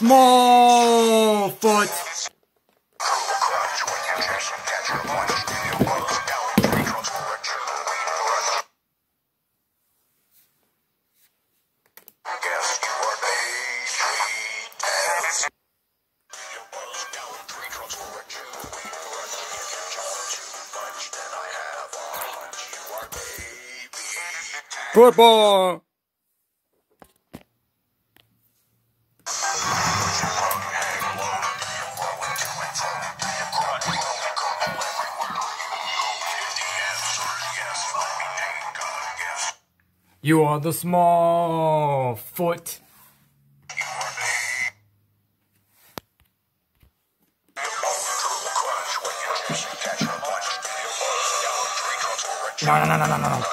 small foot. Football. You are the small foot. No, no, no, no, no, no.